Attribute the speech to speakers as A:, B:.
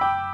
A: you